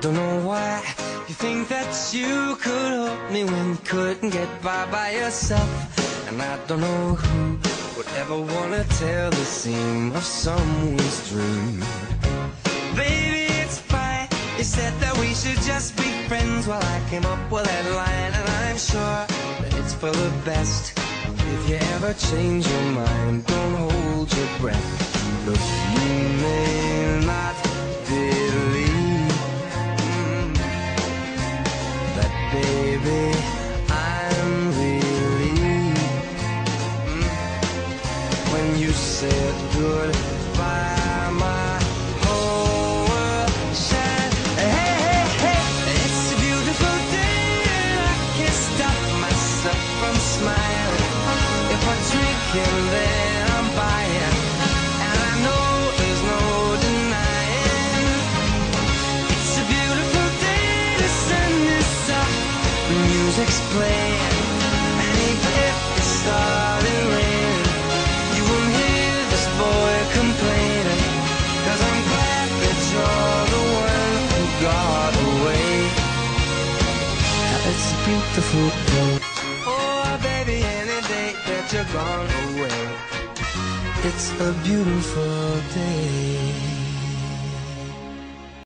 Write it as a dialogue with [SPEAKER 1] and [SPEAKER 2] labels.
[SPEAKER 1] don't know why you think that you could help me when you couldn't get by by yourself. And I don't know who would ever wanna tell the seam of someone's dream. Baby, it's fine. You said that we should just be friends. Well, I came up with that line, and I'm sure that it's for the best. If you ever change your mind, don't hold your breath. Look, you may when you said goodbye. My whole world shined. Hey, hey, hey, it's a beautiful day, and I can't stop myself from smiling. If I drink and then I'm buying, and I know there's no denying. It's a beautiful day, the sun is up, the music's playing, beautiful day. Oh, baby, any day that you're gone away. It's a beautiful day.